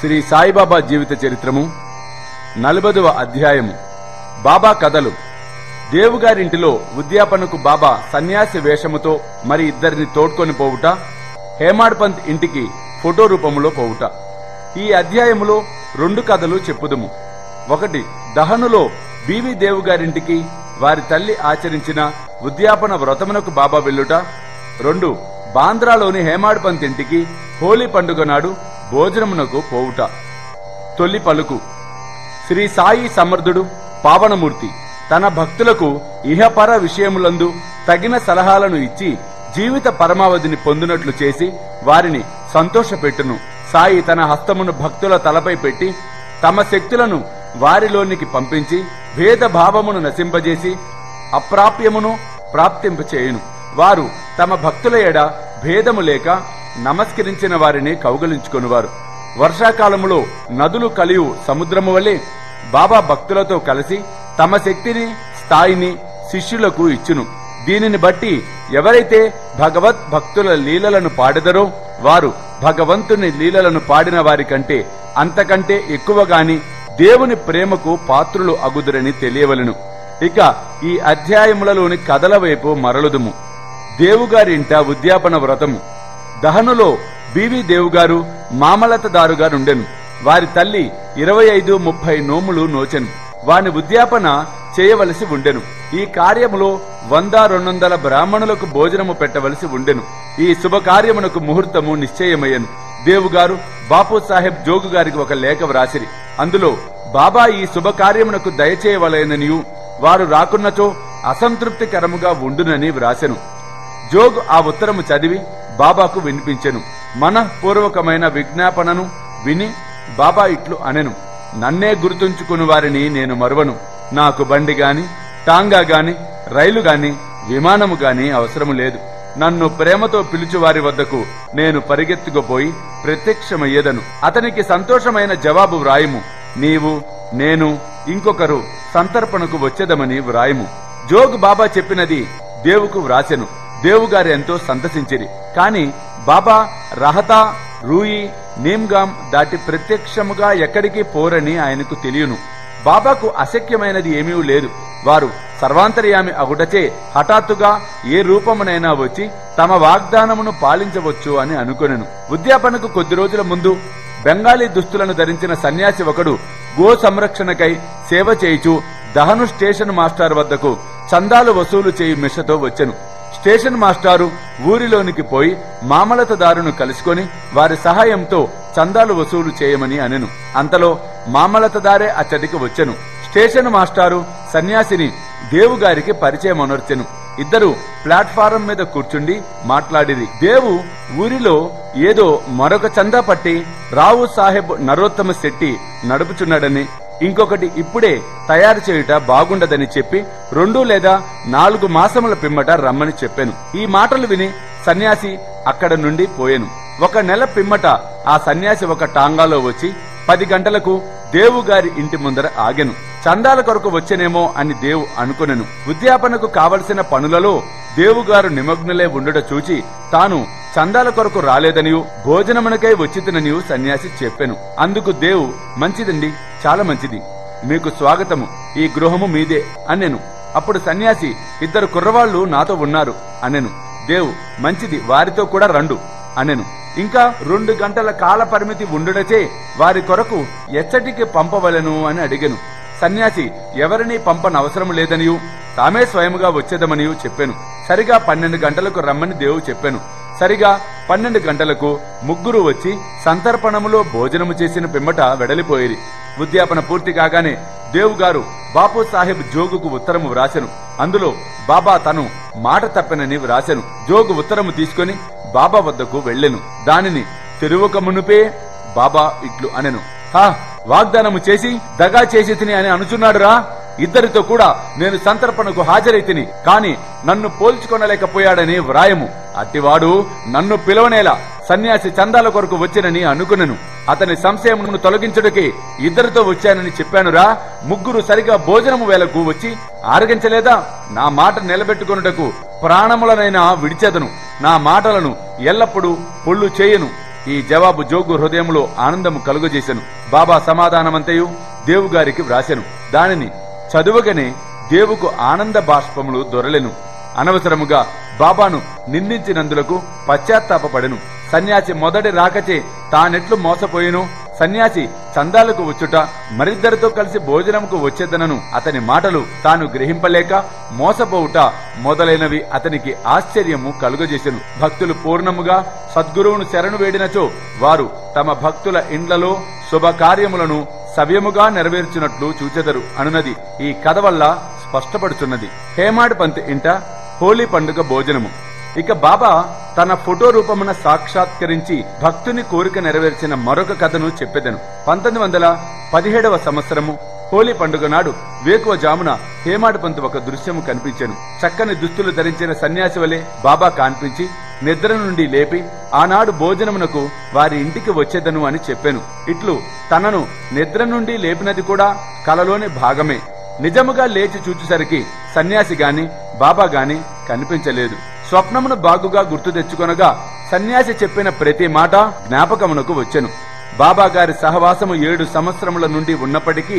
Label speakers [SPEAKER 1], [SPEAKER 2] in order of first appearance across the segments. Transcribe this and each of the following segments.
[SPEAKER 1] శ్రీ సాయిబాబా జీవిత చరిత్రము నలభదవ అధ్యాయము బాబా కథలు. దేవుగారింటిలో ఉద్యాపనకు బాబా సన్యాసి వేషముతో మరి ఇద్దరిని తోడ్కొని పోవుట హేమాడ్ పంత్ ఇంటికి ఫోటో రూపములో పోవుట. ఈ అధ్యాయములో రెండు కథలు చెప్పుదుము. ఒకటి దహనులో బీవీ దేవుగారింటికి వారి తల్లి ఆచరించిన ఉద్యాపన వ్రతమునకు బాబా వెళ్ళుట. రెండు బాంద్రాలోని హేమాడ్ పంత్ ఇంటికి హోలీ పండుగ నాడు భోజనమునకు పోవుట. తొలి పలుకు. శ్రీ సాయి సమర్థుడు పావనమూర్తి తన భక్తులకు ఇహపర విషయములందు తగిన సలహాలను ఇచ్చి జీవిత పరమావధిని పొందినట్లు చేసి వారిని సంతోషపెట్టును. సాయి తన హస్తమును భక్తుల తలపై పెట్టి తమ శక్తులను వారిలోనికి పంపించి భేద భావమును నశింపజేసి అప్రాప్యమును ప్రాప్తింపచేయును. వారు తమ భక్తుల ఎడ భేదము లేక నమస్కరించిన వారిని కౌగలించుకొనువారు. వర్షాకాలములో నదులు కలియు సముద్రము వలె బాబా భక్తులతో కలిసి తమ శక్తిని స్థాయిని శిష్యులకు ఇచ్చును. దీనిని బట్టి ఎవరైతే భగవత్ భక్తుల లీలలను పాడెదరో వారు భగవంతుని లీలలను పాడిన వారి కంటే అంతకంటే ఎక్కువగాని దేవుని ప్రేమకు పాత్రులు అగుదురని తెలియవలను. ఇక ఈ అధ్యాయములలోని కథల వైపు మరలుదుము. దేవుగారింట ఉద్యాపన వ్రతము. దహనులో బీవీ దేవుగారు మామలతదారుగా నుండెను వారి తల్లి ఇరవై ఐదు ముప్పై నోములు నోచెను. వాని ఉద్యాపన చేయవలసి ఉండెను. ఈ కార్యములో వంద రెండొందల బ్రాహ్మణులకు భోజనము పెట్టవలసి ఉండెను. ఈ శుభకార్యమునకు ముహూర్తము నిశ్చయమయ్యను. దేవుగారు బాపు సాహెబ్ జోగు గారికి ఒక లేఖ వ్రాసిరి. అందులో బాబా ఈ శుభకార్యమునకు దయచేయవలయననియు వారు రాకున్నచో అసంతృప్తికరముగా ఉండునని వ్రాసెను. జోగు ఆ ఉత్తరము చదివి బాబాకు వినిపించెను. మనఃపూర్వకమైన విజ్ఞాపనను విని బాబా ఇట్లు అనెను. నన్నే గుర్తుంచుకుని వారిని నేను మరువను. నాకు బండి గాని టాంగా గాని రైలు గాని విమానము గాని అవసరము లేదు. నన్ను ప్రేమతో పిలుచు వారి వద్దకు నేను పరిగెత్తుకుపోయి ప్రత్యక్షమయ్యేదను. అతనికి సంతోషమైన జవాబు వ్రాయము. నీవు నేను ఇంకొకరు సంతర్పణకు వచ్చేదమని వ్రాయము. జోగ్ బాబా చెప్పినది దేవుకు వ్రాసెను. దేవుగారు ఎంతో సంతసించిరి. కాని బాబా రహతా రూయి నీమ్గాం దాటి ప్రత్యక్షముగా ఎక్కడికి పోరని ఆయనకు తెలియను. బాబాకు అశక్యమైనది ఏమీ లేదు. వారు సర్వాంతర్యామి అగుటచే హఠాత్తుగా ఏ రూపమునైనా వచ్చి తమ వాగ్దానమును పాలించవచ్చు అని అనుకొనెను. ఉద్యాపనకు కొద్ది రోజుల ముందు బెంగాలీ దుస్తులను ధరించిన సన్యాసి ఒకడు గో సంరక్షణకై సేవ చేయుచు దహను స్టేషన్ మాస్టర్ వద్దకు చందాలు వసూలు చేయు మిషతో వచ్చెను. స్టేషన్ మాస్టారు ఊరిలోనికి పోయి మామలతదారును కలుసుకొని వారి సహాయంతో చందాలు వసూలు చేయమని అనెను. అంతలో మామలతదారే అచ్చటికి వచ్చెను. స్టేషన్ మాస్టారు సన్యాసిని దేవుగారికి పరిచయం అనర్చెను. ఇద్దరు ప్లాట్ఫారం మీద కూర్చుండి మాట్లాడిరి. దేవు ఊరిలో ఏదో మరొక చందా పట్టి రావు సాహెబ్ నరోత్తమ శెట్టి నడుపుచున్నాడని ఇంకొకటి ఇప్పుడే తయారు చేయుట బాగుండదని చెప్పి రెండు లేదా నాలుగు మాసముల పిమ్మట రమ్మని చెప్పాను. ఈ మాటలు విని సన్యాసి అక్కడ నుండి పోయాను. ఒక నెల పిమ్మట ఆ సన్యాసి ఒక టాంగాలో వచ్చి పది గంటలకు దేవు గారి ఇంటి ముందర ఆగెను. చందాల కొరకు వచ్చెనేమో అని దేవు అనుకునెను. ఉద్యాపనకు కావలసిన పనులలో దేవుగారు నిమగ్నులే ఉండుట చూచి తాను చందాల కొరకు రాలేదనియు భోజనమునకై వచ్చితననియు సన్యాసి చెప్పెను. అందుకు దేవు మంచిదండి. చాలా మంచిది. మీకు స్వాగతము. ఈ గృహము మీదే అనెను అప్పుడు సన్యాసి ఇద్దరు కుర్రవాళ్ళు నాతో ఉన్నారు అనెను దేవు మంచిది వారితో కూడా రండు అనెను ఇంకా రెండు గంటల కాల పరిమితి ఉండుటచే వారి కొరకు ఎచ్చటికి పంపవలెను అని అడిగెను. సన్యాసి ఎవరిని పంపనవసరం లేదనియు తామే స్వయముగా వచ్చేదమనియు చెప్పాను. సరిగా పన్నెండు గంటలకు రమ్మని దేవు చెప్పాను. సరిగా పన్నెండు గంటలకు ముగ్గురు వచ్చి సంతర్పణములో భోజనము చేసిన పిమ్మట వెడలిపోయేది ఉద్యాపన పూర్తి కాగానే దేవుగారు బాపు సాహెబ్ జోగుకు ఉత్తరము వ్రాసెను. అందులో బాబా తను మాట తప్పెనని వ్రాసెను. జోగు ఉత్తరము తీసుకొని బాబా వద్దకు వెళ్ళెను. దానిని తెరువక మునుపే బాబా ఇట్లు అనెను. హా వాగ్దానము చేసి దగా చేసి తిని అని అనుచున్నాడురా? ఇద్దరితో కూడా నేను సంతర్పణకు హాజరైతిని కాని నన్ను పోల్చుకొనలేకపోయాడని వ్రాయము. అట్టివాడు నన్ను పిలవనేలా సన్యాసి చందాల కొరకు వచ్చినని అనుకునను. అతని సంశయమును తొలగించుటకి ఇద్దరితో వచ్చానని చెప్పానురా. ముగ్గురు సరిగా భోజనము వేలకు వచ్చి ఆరగించలేదా? నా మాట నిలబెట్టుకొనుటకు ప్రాణములనైనా విడిచెదను. నా మాటలను ఎల్లప్పుడూ పొళ్ళు చేయను. ఈ జవాబు జోగు హృదయంలో ఆనందము కలుగజేసెను. బాబా సమాధానమంతయు దేవుగారికి వ్రాసెను. దానిని చదువగానే దేవుకు ఆనంద బాష్పములు దొరలెను. అనవసరముగా బాబాను నిందించినందులకు పశ్చాత్తాపపడెను. సన్యాసి మొదటి రాకచే తానెట్లు మోసపోయిను. సన్యాసి చందాలకు వచ్చుట మరిద్దరితో కలిసి భోజనముకు వచ్చేదనను అతని మాటలు తాను గ్రహింపలేక మోసపోవుట మొదలైనవి అతనికి ఆశ్చర్యము కలుగజేసెను. భక్తులు పూర్ణముగా సద్గురువును శరణు వేడినచో వారు తమ భక్తుల ఇండ్లలో శుభకార్యములను సవ్యముగా నెరవేర్చినట్లు చూచెదరు. అనునది ఈ కథ వల్ల స్పష్టపడుచున్నది. హేమాడ్ పంత్ ఇంట హోలీ పండుగ భోజనము. ఇక బాబా తన ఫోటో రూపమున సాక్షాత్కరించి భక్తుని కోరిక నెరవేర్చిన మరొక కథను చెప్పెదను. పంతొమ్మిది వందల పదిహేడవ సంవత్సరము హోలీ పండుగ నాడు వేకువ జామున హేమాడ్ ఒక దృశ్యము కనిపించెను. చక్కని దుస్తులు ధరించిన సన్యాసి వలె బాబా కాన్పించి నిద్ర నుండి లేపి ఆనాడు భోజనమునకు వారి ఇంటికి వచ్చేదను అని చెప్పాను. ఇట్లు తనను నిద్ర నుండి లేపినది కూడా కలలోని భాగమే. నిజముగా లేచి చూచేసరికి సన్యాసి గాని బాబా గాని కనిపించలేదు. స్వప్నమును బాగుగా గుర్తు తెచ్చుకొనగా సన్యాసి చెప్పిన ప్రతి మాట జ్ఞాపకమునకు వచ్చెను. బాబా గారి సహవాసము ఏడు సంవత్సరముల నుండి ఉన్నప్పటికీ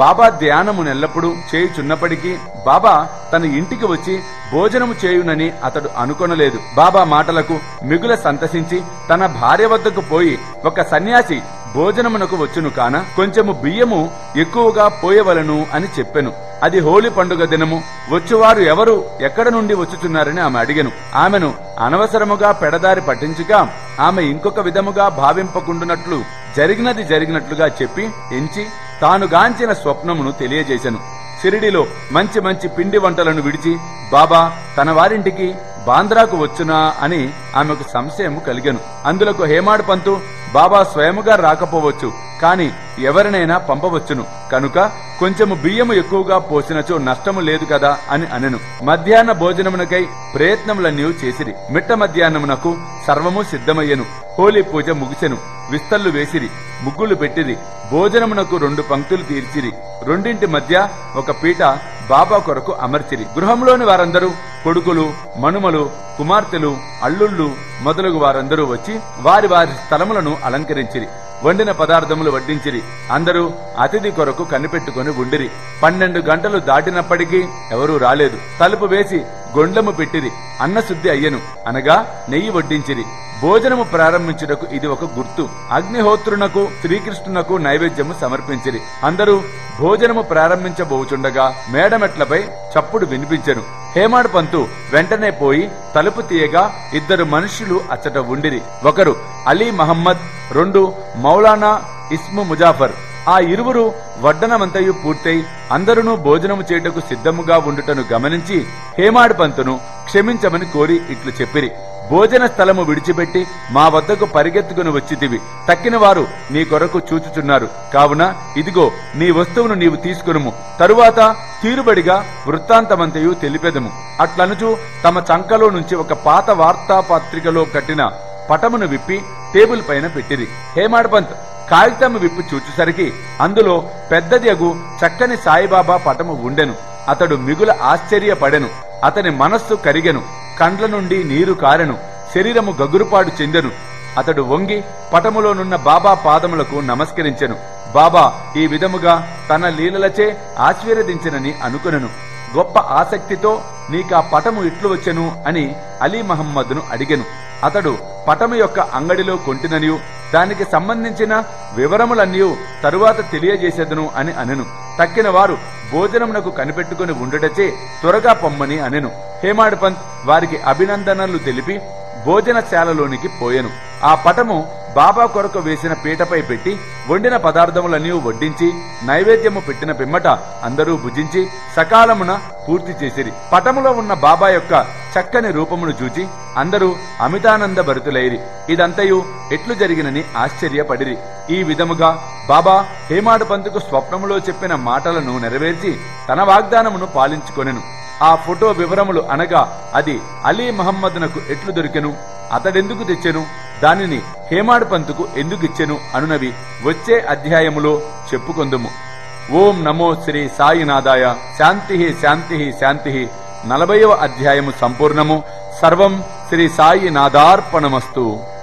[SPEAKER 1] బాబా ధ్యానము నెల్లప్పుడూ చేయుచున్నప్పటికీ బాబా తన ఇంటికి వచ్చి భోజనము చేయునని అతడు అనుకొనలేదు. బాబా మాటలకు మిగుల సంతసించి తన భార్య వద్దకు పోయి ఒక సన్యాసి భోజనమునకు వచ్చును కాన కొంచెము బియ్యము ఎక్కువగా పోయవలను అని చెప్పెను. అది హోలీ పండుగ దినము. వచ్చువారు ఎవరు ఎక్కడ నుండి వచ్చుచున్నారని ఆమె అడిగెను. ఆమెను అనవసరముగా పెడదారి పట్టించుగా ఆమె ఇంకొక విధముగా భావింపకుండునట్లు జరిగినది జరిగినట్లుగా చెప్పి ఎంచి తాను గాంచిన స్వప్నమును తెలియజేశను సిరిడిలో మంచి మంచి పిండి వంటలను విడిచి బాబా తన వారింటికి బాంద్రాకు వచ్చునా? అని ఆమెకు సంశయము కలిగాను. అందులకు హేమాడ్ పంతు బాబా స్వయముగా రాకపోవచ్చు కాని ఎవరినైనా పంపవచ్చును. కనుక కొంచెము బియ్యము ఎక్కువగా పోసినచో నష్టము లేదు కదా అని అనెను. మధ్యాహ్న భోజనమునకై ప్రయత్నములన్నీ చేసిరి. మిట్ట మధ్యాహ్నమునకు సర్వము సిద్ధమయ్యెను. హోలీ పూజ ముగిసెను. విస్తళ్ళు వేసిరి. ముగ్గులు పెట్టిరి. భోజనమునకు రెండు పంక్తులు తీర్చిరి. రెండింటి మధ్య ఒక పీట బాబా కొరకు అమర్చిరి. గృహంలోని వారందరూ కొడుకులు మనుమలు కుమార్తెలు అల్లుళ్ళు మొదలగు వారందరూ వచ్చి వారి వారి స్థలములను అలంకరించిరి. వండిన పదార్థములు వడ్డించిరి. అందరూ అతిథి కొరకు కనిపెట్టుకుని ఉండిరి. పన్నెండు గంటలు దాటినప్పటికీ ఎవరూ రాలేదు. తలుపు వేసి గొండ్లము పెట్టిరి. అన్నశుద్ధి అయ్యెను. అనగా నెయ్యి వడ్డించిరి. భోజనము ప్రారంభించుటకు ఇది ఒక గుర్తు. అగ్నిహోత్రునకు శ్రీకృష్ణునకు నైవేద్యము సమర్పించిరి. అందరూ భోజనము ప్రారంభించబోచుండగా మేడమెట్లపై చప్పుడు వినిపించెను. హేమాడ్ పంతు వెంటనే పోయి తలుపు తీయగా ఇద్దరు మనుషులు అచ్చట ఉండిరి. ఒకరు అలీ మహమ్మద్ రెండు మౌలానా ఇస్ము ముజాఫర్. ఆ ఇరువురు వడ్డనమంతయు పూర్తయి అందరూ భోజనము చేయుటకు సిద్ధముగా ఉండుటను గమనించి హేమాడ్ పంతును క్షమించమని కోరి ఇట్లు చెప్పిరి. భోజన స్థలము విడిచిపెట్టి మా వద్దకు పరిగెత్తుకుని వచ్చితివి. తక్కిన వారు నీ కొరకు చూచుచున్నారు. కావున ఇదిగో నీ వస్తువును నీవు తీసుకునుము. తరువాత తీరుబడిగా వృత్తాంతమంతయు తెలిపెదము. అట్లనుచు తమ చంకలో నుంచి ఒక పాత వార్తాపత్రికలో కట్టిన పటమును విప్పి టేబుల్ పైన పెట్టిరి. హేమాడ్ కాగితము విప్పి చూచుసరికి అందులో పెద్దది అగు చక్కని సాయిబాబా పటము ఉండెను. అతడు మిగుల ఆశ్చర్యపడెను. అతని మనస్సు కరిగెను. కండ్ల నుండి నీరు కారెను శరీరము గగురుపాటు చెందెను. అతడు వంగి పటములోనున్న బాబా పాదములకు నమస్కరించెను. బాబా ఈ విధముగా తన లీలలచే ఆశీర్వదించనని అనుకునను. గొప్ప ఆసక్తితో నీకా పటము ఇట్లు వచ్చెను అని అలీ మహమ్మద్ను అడిగెను. అతడు పటము యొక్క అంగడిలో కొంటిననియు దానికి సంబంధించిన వివరములన్నీ తరువాత తెలియజేసేదను అని అనెను. తక్కిన వారు భోజనమునకు కనిపెట్టుకుని ఉండటచే త్వరగా పొమ్మని అనెను. హేమాడ్ పంత్ వారికి అభినందనలు తెలిపి భోజనశాలలోనికి పోయెను. ఆ పటము బాబా కొరకు వేసిన పీటపై పెట్టి వండిన పదార్థములన్నీ వడ్డించి నైవేద్యము పెట్టిన పిమ్మట అందరూ భుజించి సకాలమున పూర్తి చేసిరి. పటములో ఉన్న బాబా యొక్క చక్కని రూపమును చూచి అందరూ అమితానంద భరితులైరి. ఇదంతయు ఎట్లు జరిగినని ఆశ్చర్యపడిరి. ఈ విధముగా బాబా హేమాడు పంతుకు స్వప్నములో చెప్పిన మాటలను నెరవేర్చి తన వాగ్దానమును పాలించుకొనెను. ఆ ఫోటో వివరములు అనగా అది అలీ మహమ్మద్నకు ఎట్లు దొరికెను అతడెందుకు తెచ్చెను దానిని హేమాడ్ పంతుకు ఎందుకు ఇచ్చెను అనునవి వచ్చే అధ్యాయములో చెప్పుకొందుము. ఓం నమో శ్రీ సాయినాథాయ శాంతి శాంతి శాంతి. నలభైవ అధ్యాయము సంపూర్ణము. సర్వం శ్రీ సాయినాథార్పణమస్తు.